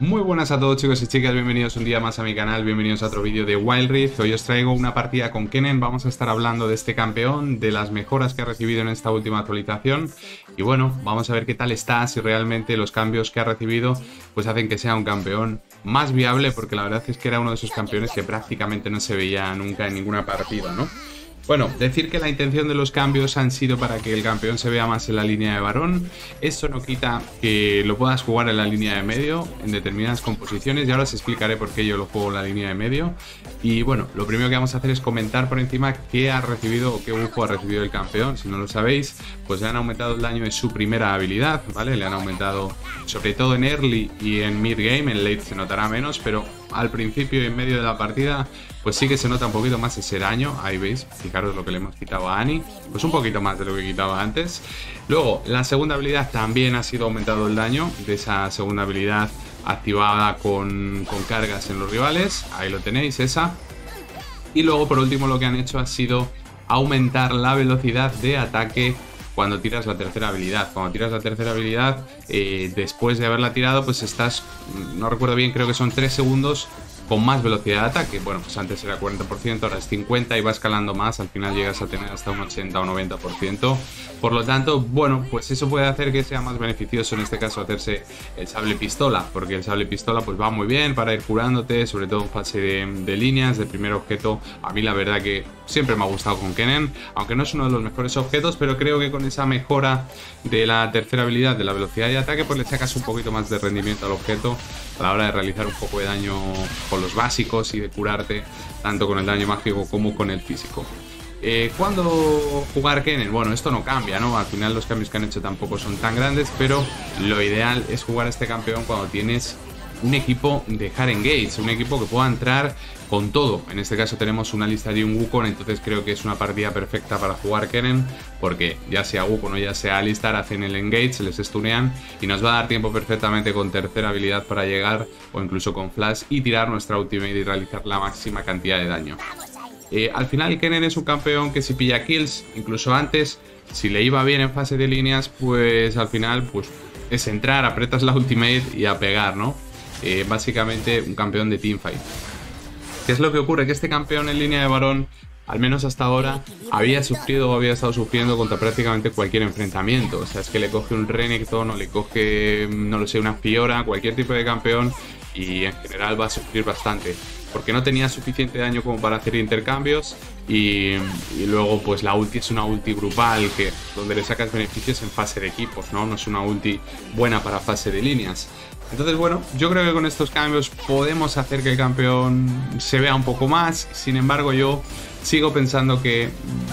Muy buenas a todos chicos y chicas, bienvenidos un día más a mi canal, bienvenidos a otro vídeo de Wild Rift. Hoy os traigo una partida con Kennen, vamos a estar hablando de este campeón, de las mejoras que ha recibido en esta última actualización y bueno, vamos a ver qué tal está, si realmente los cambios que ha recibido pues hacen que sea un campeón más viable porque la verdad es que era uno de esos campeones que prácticamente no se veía nunca en ninguna partida, ¿no? Bueno, decir que la intención de los cambios han sido para que el campeón se vea más en la línea de varón. Esto no quita que lo puedas jugar en la línea de medio, en determinadas composiciones, y ahora os explicaré por qué yo lo juego en la línea de medio. Y bueno, lo primero que vamos a hacer es comentar por encima qué ha recibido o qué bujo ha recibido el campeón. Si no lo sabéis, pues le han aumentado el daño de su primera habilidad, ¿vale? Le han aumentado, sobre todo en early y en mid game, en late se notará menos, pero al principio y en medio de la partida, pues sí que se nota un poquito más ese daño. Ahí veis, fijaros lo que le hemos quitado a Annie. Pues un poquito más de lo que quitaba antes. Luego, la segunda habilidad también ha sido aumentado el daño de esa segunda habilidad activada con, con cargas en los rivales. Ahí lo tenéis, esa. Y luego, por último, lo que han hecho ha sido aumentar la velocidad de ataque cuando tiras la tercera habilidad. Cuando tiras la tercera habilidad, eh, después de haberla tirado, pues estás, no recuerdo bien, creo que son 3 segundos con más velocidad de ataque. Bueno, pues antes era 40%, ahora es 50% y va escalando más. Al final llegas a tener hasta un 80 o 90%. Por lo tanto, bueno, pues eso puede hacer que sea más beneficioso en este caso hacerse el sable pistola. Porque el sable pistola pues va muy bien para ir curándote, sobre todo en fase de, líneas, de primer objeto. A mí la verdad que siempre me ha gustado con Kennen, aunque no es uno de los mejores objetos, pero creo que con esa mejora de la tercera habilidad, de la velocidad de ataque, pues le sacas un poquito más de rendimiento al objeto a la hora de realizar un poco de daño los básicos y de curarte tanto con el daño mágico como con el físico. Eh, ¿Cuándo jugar Kennen? Bueno, esto no cambia, ¿no? Al final los cambios que han hecho tampoco son tan grandes, pero lo ideal es jugar a este campeón cuando tienes un equipo de Haren Gates, un equipo que pueda entrar con todo. En este caso tenemos una lista de un Wukong, entonces creo que es una partida perfecta para jugar Kennen, porque ya sea Wukong o ya sea Alistar, hacen el engage, les stunean y nos va a dar tiempo perfectamente con tercera habilidad para llegar o incluso con flash y tirar nuestra ultimate y realizar la máxima cantidad de daño. Eh, al final Kennen es un campeón que si pilla kills, incluso antes, si le iba bien en fase de líneas, pues al final pues es entrar, apretas la ultimate y a pegar, ¿no? Eh, básicamente un campeón de teamfight. ¿Qué es lo que ocurre? Que este campeón en línea de varón, al menos hasta ahora, había sufrido o había estado sufriendo contra prácticamente cualquier enfrentamiento. O sea, es que le coge un Renekton o le coge, no lo sé, una Fiora, cualquier tipo de campeón y en general va a sufrir bastante. Porque no tenía suficiente daño como para hacer intercambios y, luego pues la ulti es una ulti grupal que donde le sacas beneficios en fase de equipos. No es una ulti buena para fase de líneas. Entonces, bueno, yo creo que con estos cambios podemos hacer que el campeón se vea un poco más. Sin embargo, yo sigo pensando que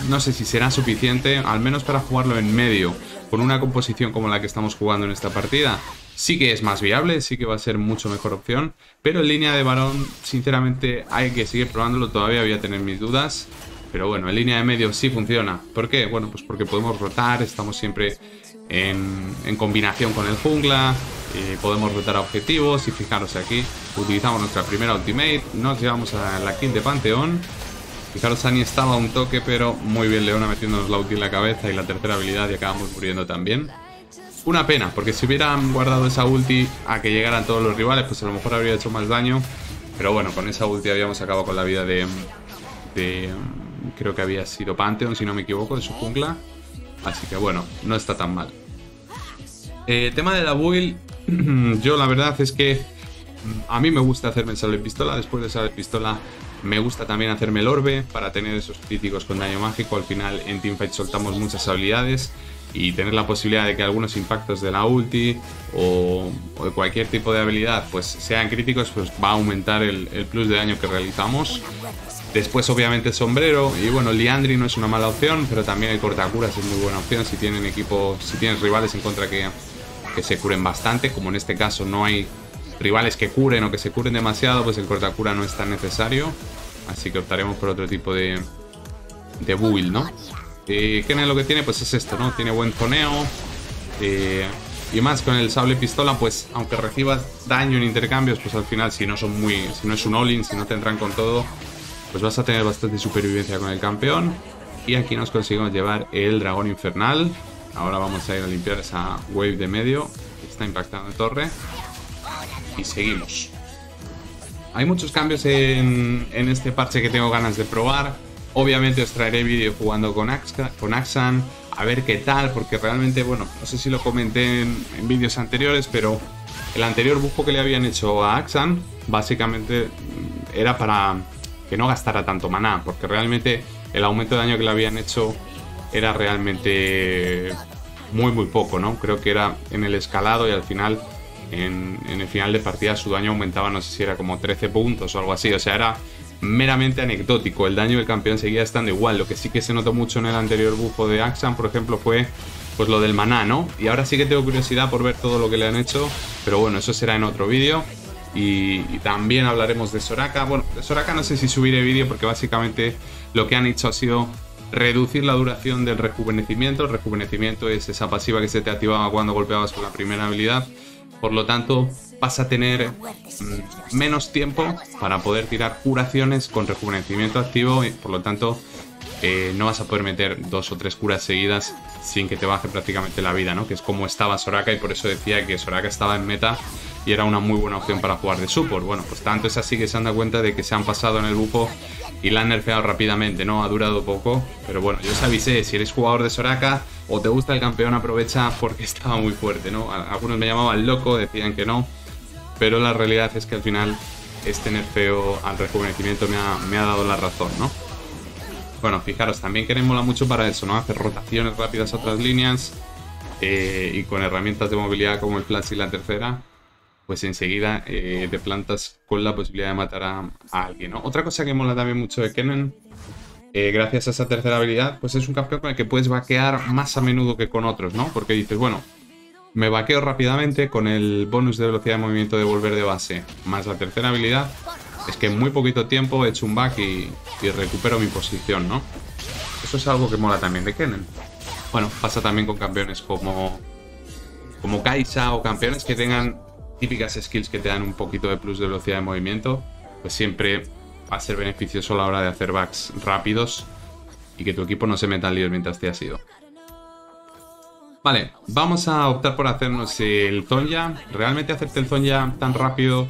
no sé si será suficiente, al menos para jugarlo en medio, con una composición como la que estamos jugando en esta partida. Sí que es más viable, sí que va a ser mucho mejor opción, pero en línea de varón, sinceramente, hay que seguir probándolo, todavía voy a tener mis dudas. Pero bueno, en línea de medio sí funciona. ¿Por qué? Bueno, pues porque podemos rotar, estamos siempre en, combinación con el jungla, podemos rotar objetivos y fijaros aquí, utilizamos nuestra primera ultimate, nos llevamos a la kill de Panteón. Fijaros, Annie estaba a un toque, pero muy bien Leona metiéndonos la ulti en la cabeza y la tercera habilidad y acabamos muriendo también. Una pena, porque si hubieran guardado esa ulti a que llegaran todos los rivales, pues a lo mejor habría hecho más daño. Pero bueno, con esa ulti habíamos acabado con la vida de... de creo que había sido Pantheon, si no me equivoco, de su jungla. Así que bueno, no está tan mal. Eh, tema de la build, yo la verdad es que a mí me gusta hacerme el sable pistola. Después de sable pistola me gusta también hacerme el orbe para tener esos críticos con daño mágico. Al final en teamfight soltamos muchas habilidades y tener la posibilidad de que algunos impactos de la ulti o, de cualquier tipo de habilidad pues sean críticos pues va a aumentar el, plus de daño que realizamos. Después obviamente sombrero y bueno Liandry no es una mala opción pero también el cortacuras es muy buena opción si tienen equipos, si tienes rivales en contra que que se curen bastante, como en este caso no hay rivales que curen o que se curen demasiado, pues el cortacura no es tan necesario. Así que optaremos por otro tipo de, de build, ¿no? Eh, ¿Qué es lo que tiene? Pues es esto, ¿no? Tiene buen toneo. Eh, y más con el sable pistola, pues aunque recibas daño en intercambios, pues al final si no son muy. si no es un all-in, si no te entran con todo, pues vas a tener bastante supervivencia con el campeón. Y aquí nos conseguimos llevar el dragón infernal. Ahora vamos a ir a limpiar esa wave de medio está impactando en torre. y seguimos. Hay muchos cambios en, este parche que tengo ganas de probar. Obviamente os traeré vídeo jugando con, con Axan, a ver qué tal, porque realmente, bueno, no sé si lo comenté en, en vídeos anteriores, pero el anterior bufo que le habían hecho a Axan, básicamente mm, era para que no gastara tanto maná, porque realmente el aumento de daño que le habían hecho era realmente muy muy poco, ¿no? Creo que era en el escalado y al final, en, el final de partida su daño aumentaba, no sé si era como 13 puntos o algo así, o sea, era meramente anecdótico, el daño del campeón seguía estando igual, lo que sí que se notó mucho en el anterior bufo de Axan, por ejemplo, fue pues lo del maná, ¿no? Y ahora sí que tengo curiosidad por ver todo lo que le han hecho, pero bueno, eso será en otro vídeo. Y, también hablaremos de Soraka. Bueno, de Soraka no sé si subiré vídeo porque básicamente lo que han hecho ha sido reducir la duración del rejuvenecimiento. El rejuvenecimiento es esa pasiva que se te activaba cuando golpeabas con la primera habilidad. Por lo tanto, vas a tener mm, menos tiempo para poder tirar curaciones con rejuvenecimiento activo y por lo tanto eh, no vas a poder meter dos o tres curas seguidas sin que te baje prácticamente la vida, ¿no? Que es como estaba Soraka y por eso decía que Soraka estaba en meta y era una muy buena opción para jugar de support. Bueno, pues tanto es así que se han dado cuenta de que se han pasado en el bufo y la han nerfeado rápidamente, ¿no? Ha durado poco, pero bueno, yo os avisé, si eres jugador de Soraka o te gusta el campeón, aprovecha porque estaba muy fuerte, ¿no? Algunos me llamaban loco, decían que no, pero la realidad es que al final este nerfeo al rejuvenecimiento me ha, me ha dado la razón, ¿no? Bueno, fijaros, también que mola mucho para eso, ¿no? Hacer rotaciones rápidas a otras líneas eh, y con herramientas de movilidad como el flash y la tercera, pues enseguida eh, te plantas con la posibilidad de matar a, alguien, ¿no? Otra cosa que mola también mucho de Kennen, eh, gracias a esa tercera habilidad, pues es un campeón con el que puedes vaquear más a menudo que con otros, ¿no? Porque dices, bueno, me vaqueo rápidamente con el bonus de velocidad de movimiento de volver de base, más la tercera habilidad, es que en muy poquito tiempo he hecho un back y, recupero mi posición, ¿no? Eso es algo que mola también de Kennen. Bueno, pasa también con campeones como, como Kaisa o campeones que tengan típicas skills que te dan un poquito de plus de velocidad de movimiento, pues siempre va a ser beneficioso a la hora de hacer backs rápidos y que tu equipo no se meta en líos mientras te has ido. Vale, vamos a optar por hacernos el Zonya. Realmente hacerte el Zonya tan rápido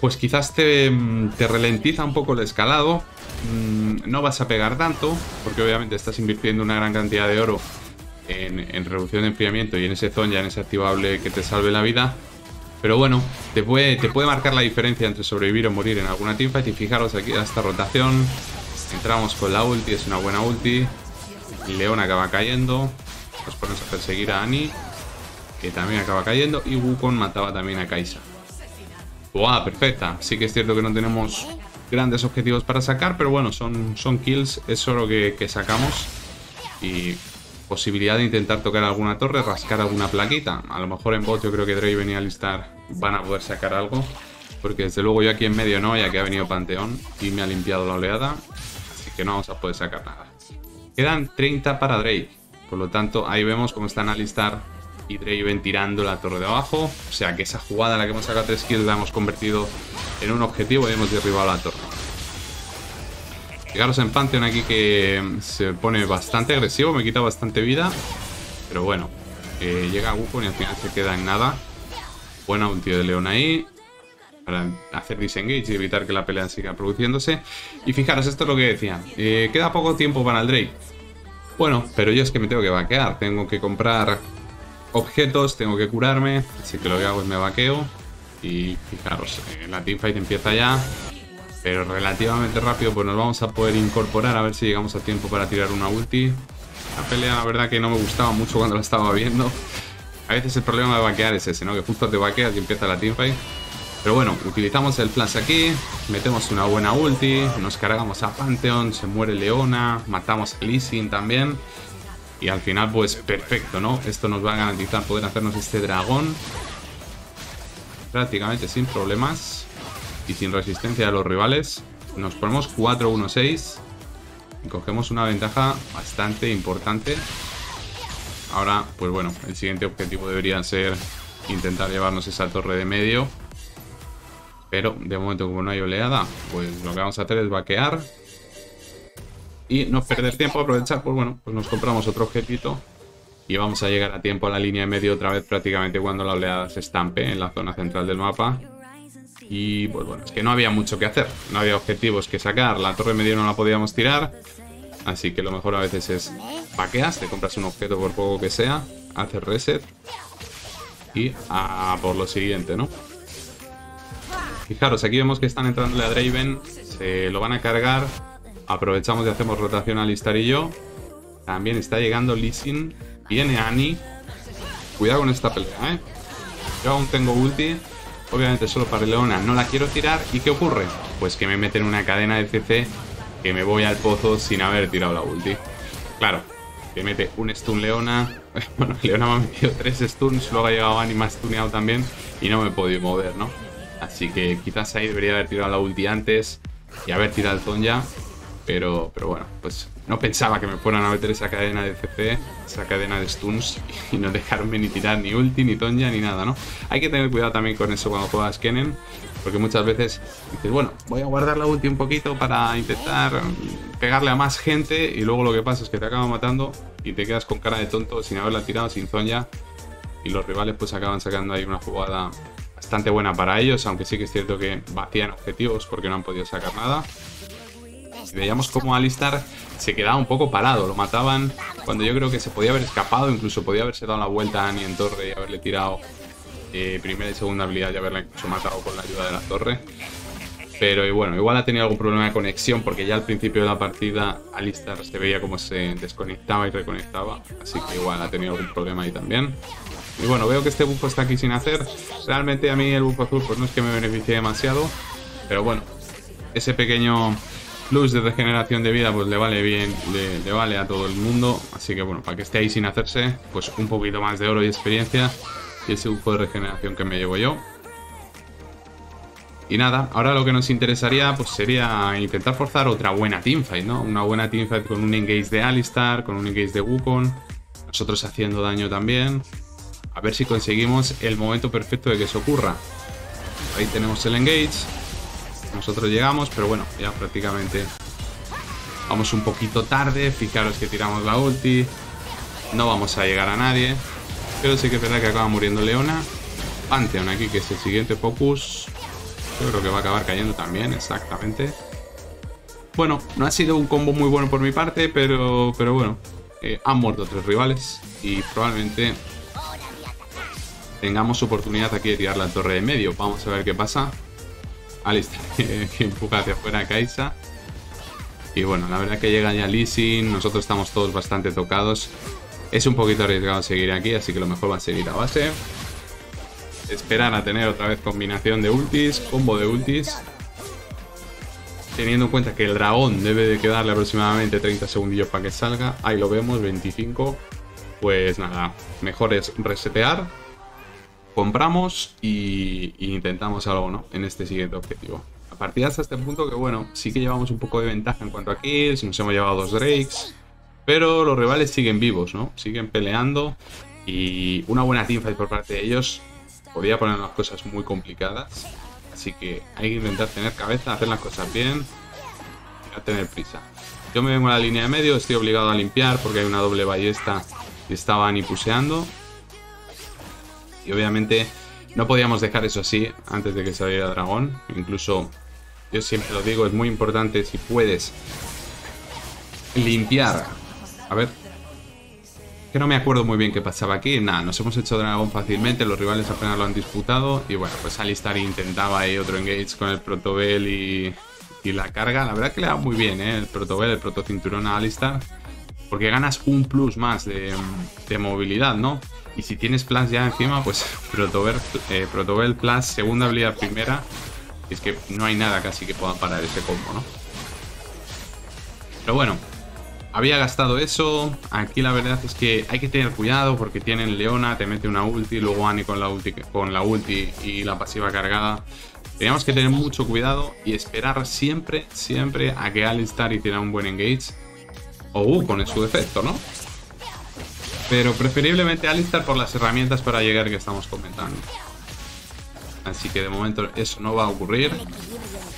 pues quizás te, te ralentiza un poco el escalado. Mm, no vas a pegar tanto, porque obviamente estás invirtiendo una gran cantidad de oro en, reducción de enfriamiento y en ese ya en ese activable que te salve la vida. Pero bueno, te puede, te puede marcar la diferencia entre sobrevivir o morir en alguna teamfight. Y fijaros aquí a esta rotación. Entramos con la ulti, es una buena ulti. León acaba cayendo. Nos ponemos a perseguir a Annie, que también acaba cayendo. Y Wukong mataba también a Kaisa. ¡Buah! Perfecta. Sí que es cierto que no tenemos grandes objetivos para sacar, pero bueno, son, son kills, es oro que, sacamos. Y posibilidad de intentar tocar alguna torre, rascar alguna plaquita. A lo mejor en bot yo creo que Draven y Alistar van a poder sacar algo. Porque desde luego yo aquí en medio no, ya que ha venido Panteón y me ha limpiado la oleada. Así que no vamos a poder sacar nada. Quedan 30 para Drake. Por lo tanto, ahí vemos cómo están Alistar y Draven tirando la torre de abajo. O sea que esa jugada en la que hemos sacado 3 kills la hemos convertido en un objetivo y hemos derribado la torre. Fijaros en Pantheon aquí que se pone bastante agresivo, me quita bastante vida. Pero bueno, llega Wukong y al final se queda en nada. Buena ulti de León ahí. Para hacer disengage y evitar que la pelea siga produciéndose. Y fijaros, esto es lo que decía. Eh, queda poco tiempo para el Drake. Bueno, pero yo es que me tengo que vaquear. Tengo que comprar objetos, tengo que curarme, así que lo que hago es me vaqueo. Y fijaros, eh, la teamfight empieza ya, pero relativamente rápido pues nos vamos a poder incorporar a ver si llegamos a tiempo para tirar una ulti. La pelea la verdad que no me gustaba mucho cuando la estaba viendo. A veces el problema de vaquear es ese, ¿no? Que justo te vaqueas y empieza la teamfight. Pero bueno, utilizamos el flash aquí, metemos una buena ulti, nos cargamos a Pantheon, se muere Leona, matamos a Lee también. Y al final, pues perfecto, ¿no? Esto nos va a garantizar poder hacernos este dragón prácticamente sin problemas y sin resistencia a los rivales. Nos ponemos 4-1-6 y cogemos una ventaja bastante importante. Ahora, pues bueno, el siguiente objetivo debería ser intentar llevarnos esa torre de medio. Pero de momento como no hay oleada, pues lo que vamos a hacer es vaquear y no perder tiempo, aprovechar, pues bueno, pues nos compramos otro objetito Y vamos a llegar a tiempo a la línea de medio otra vez prácticamente cuando la oleada se estampe en la zona central del mapa. Y pues bueno, es que no había mucho que hacer, no había objetivos que sacar, la torre medio no la podíamos tirar, así que lo mejor a veces es paqueas, te compras un objeto por poco que sea, haces reset y a por lo siguiente, ¿no? Fijaros, aquí vemos que están entrando a Draven, se lo van a cargar, aprovechamos y hacemos rotación a Listar y yo, también está llegando Sin, viene Annie, cuidado con esta pelea, ¿eh? Yo aún tengo ulti, Obviamente solo para Leona no la quiero tirar. ¿Y qué ocurre? Pues que me meten una cadena de CC que me voy al pozo sin haber tirado la ulti. Claro, que mete un stun Leona. Bueno, Leona me ha metido tres stuns, luego ha llegado Annie, ha stuneado también y no me he podido mover, ¿no? Así que quizás ahí debería haber tirado la ulti antes y haber tirado el Zonja. Pero, pero bueno, pues no pensaba que me fueran a meter esa cadena de CC, esa cadena de stuns y no dejarme ni tirar ni ulti, ni tonja, ni nada, ¿no? Hay que tener cuidado también con eso cuando juegas Kennen, porque muchas veces dices, bueno, voy a guardar la ulti un poquito para intentar pegarle a más gente y luego lo que pasa es que te acaba matando y te quedas con cara de tonto sin haberla tirado, sin zonja y los rivales pues acaban sacando ahí una jugada bastante buena para ellos, aunque sí que es cierto que vacían objetivos porque no han podido sacar nada. Y veíamos cómo Alistar se quedaba un poco parado, lo mataban cuando yo creo que se podía haber escapado, incluso podía haberse dado la vuelta a Annie en torre y haberle tirado eh, primera y segunda habilidad y haberla incluso matado con la ayuda de la torre. Pero bueno, igual ha tenido algún problema de conexión porque ya al principio de la partida Alistar se veía como se desconectaba y reconectaba. Así que igual ha tenido algún problema ahí también. Y bueno, veo que este buffo está aquí sin hacer. Realmente a mí el buffo azul pues no es que me beneficie demasiado. Pero bueno, ese pequeño plus de regeneración de vida pues le vale bien, le, vale a todo el mundo. Así que bueno, para que esté ahí sin hacerse, pues un poquito más de oro y experiencia. Y ese buffo de regeneración que me llevo yo. Y nada, ahora lo que nos interesaría pues sería intentar forzar otra buena teamfight, ¿no? Una buena teamfight con un engage de Alistar, con un engage de Wukong. Nosotros haciendo daño también. A ver si conseguimos el momento perfecto de que eso ocurra. Ahí tenemos el engage. Nosotros llegamos, pero bueno, ya prácticamente vamos un poquito tarde. Fijaros que tiramos la ulti. No vamos a llegar a nadie. Pero sí que es verdad que acaba muriendo Leona. Pantheon aquí, que es el siguiente focus. Yo creo que va a acabar cayendo también, exactamente. Bueno, no ha sido un combo muy bueno por mi parte, pero, pero bueno. Eh, han muerto tres rivales y probablemente tengamos oportunidad aquí de tirar la torre de medio. Vamos a ver qué pasa. Alistair que empuja hacia afuera a Kaisa. Y bueno, la verdad que llega ya Sin, nosotros estamos todos bastante tocados. Es un poquito arriesgado seguir aquí, así que lo mejor va a seguir a base. Esperar a tener otra vez combinación de ultis, combo de ultis. Teniendo en cuenta que el dragón debe de quedarle aproximadamente 30 segundillos para que salga. Ahí lo vemos, 25. Pues nada, mejor es resetear compramos y, intentamos algo, ¿no? En este siguiente objetivo. A partir hasta este punto que, bueno, sí que llevamos un poco de ventaja en cuanto a kills, nos hemos llevado dos Drakes, pero los rivales siguen vivos, ¿no? Siguen peleando y una buena teamfight por parte de ellos podría poner las cosas muy complicadas. Así que hay que intentar tener cabeza, hacer las cosas bien y no tener prisa. Yo me vengo a la línea de medio, estoy obligado a limpiar porque hay una doble ballesta y estaban y puseando. Y obviamente no podíamos dejar eso así antes de que saliera dragón. Incluso, yo siempre lo digo, es muy importante si puedes limpiar. A ver. Que no me acuerdo muy bien qué pasaba aquí. Nada, nos hemos hecho dragón fácilmente. Los rivales apenas lo han disputado. Y bueno, pues Alistar intentaba ahí otro engage con el Protobel y, y la carga. La verdad que le da muy bien, ¿eh? El Protobel, el Protocinturón a Alistar. Porque ganas un plus más de, de movilidad, ¿no? Y si tienes Plus ya encima, pues Protobel, eh, segunda habilidad primera. Es que no hay nada casi que pueda parar ese combo, ¿no? Pero bueno, había gastado eso. Aquí la verdad es que hay que tener cuidado porque tienen Leona, te mete una ulti, luego Annie con la ulti, con la ulti y la pasiva cargada. Teníamos que tener mucho cuidado y esperar siempre, siempre a que Alistar hiciera un buen engage. O uh, con su defecto, ¿no? Pero preferiblemente Alistar por las herramientas para llegar que estamos comentando. Así que de momento eso no va a ocurrir.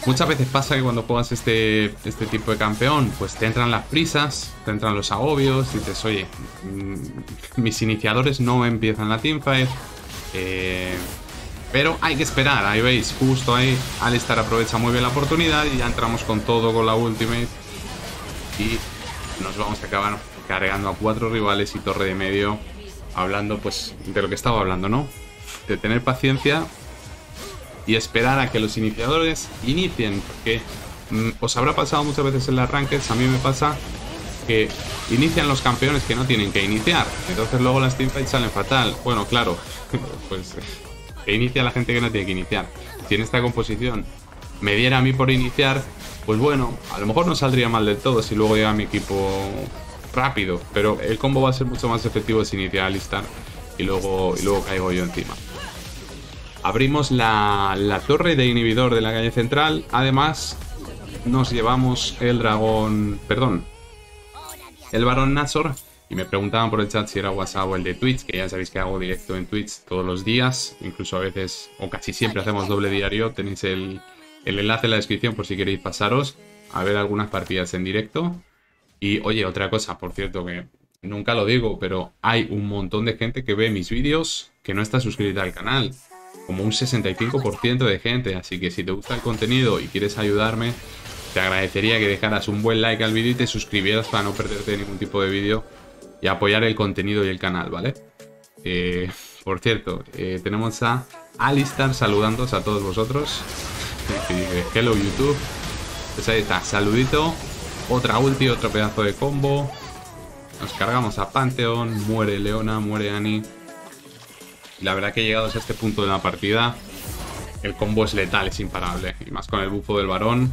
Muchas veces pasa que cuando juegas este, este tipo de campeón, pues te entran las prisas, te entran los agobios, y dices, oye, mm, mis iniciadores no empiezan la teamfight, eh, pero hay que esperar, ahí veis, justo ahí Alistar aprovecha muy bien la oportunidad y ya entramos con todo con la ultimate y nos vamos a acabar cargando a cuatro rivales y torre de medio, hablando pues de lo que estaba hablando, ¿no? De tener paciencia y esperar a que los iniciadores inicien, porque mm, os habrá pasado muchas veces en las rankeds, a mí me pasa que inician los campeones que no tienen que iniciar, entonces luego las teamfights salen fatal. Bueno, claro, pues que inicia la gente que no tiene que iniciar. Si en esta composición me diera a mí por iniciar, pues bueno, a lo mejor no saldría mal del todo si luego llega mi equipo rápido, pero el combo va a ser mucho más efectivo si inicia Alistar y luego, y luego caigo yo encima. Abrimos la, la torre de inhibidor de la calle central, además nos llevamos el dragón, perdón, el varón Nazor y me preguntaban por el chat si era WhatsApp o el de Twitch, que ya sabéis que hago directo en Twitch todos los días, incluso a veces, o casi siempre hacemos doble diario, tenéis el, el enlace en la descripción por si queréis pasaros a ver algunas partidas en directo. Y oye, otra cosa, por cierto, que nunca lo digo, pero hay un montón de gente que ve mis vídeos que no está suscrita al canal. Como un 65% de gente, así que si te gusta el contenido y quieres ayudarme, te agradecería que dejaras un buen like al vídeo y te suscribieras para no perderte ningún tipo de vídeo y apoyar el contenido y el canal, ¿vale? Eh, por cierto, eh, tenemos a Alistar saludándoos a todos vosotros. Hello YouTube. Pues ahí está, saludito. Otra ulti, otro pedazo de combo. Nos cargamos a Pantheon, muere Leona, muere Annie. Y la verdad que llegados a este punto de la partida, el combo es letal, es imparable. Y más con el bufo del varón,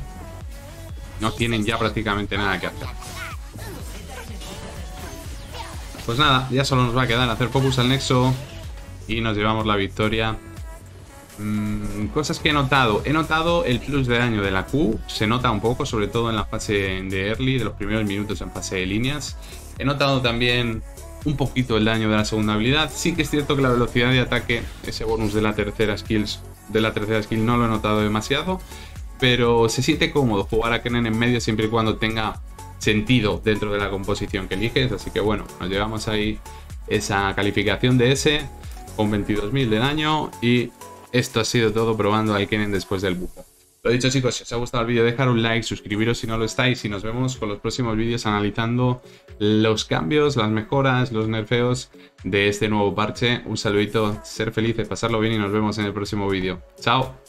no tienen ya prácticamente nada que hacer. Pues nada, ya solo nos va a quedar hacer focus al nexo y nos llevamos la victoria. Mm, cosas que he notado. He notado el plus de daño de la Q. Se nota un poco, sobre todo en la fase de early, de los primeros minutos en fase de líneas. He notado también un poquito el daño de la segunda habilidad. Sí que es cierto que la velocidad de ataque, ese bonus de la tercera skills, de la tercera skill no lo he notado demasiado. Pero se siente cómodo jugar a Kennen en medio siempre y cuando tenga sentido dentro de la composición que eliges. Así que bueno, nos llevamos ahí esa calificación de S con 22.000 de daño y esto ha sido todo probando al Kennen después del bufo. Lo dicho chicos, si os ha gustado el vídeo dejar un like, suscribiros si no lo estáis y nos vemos con los próximos vídeos analizando los cambios, las mejoras, los nerfeos de este nuevo parche. Un saludito, ser felices, pasarlo bien y nos vemos en el próximo vídeo. ¡Chao!